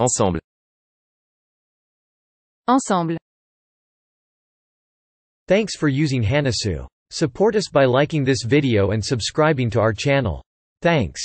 Ensemble. Ensemble. Thanks for using Hanasu. Support us by liking this video and subscribing to our channel. Thanks.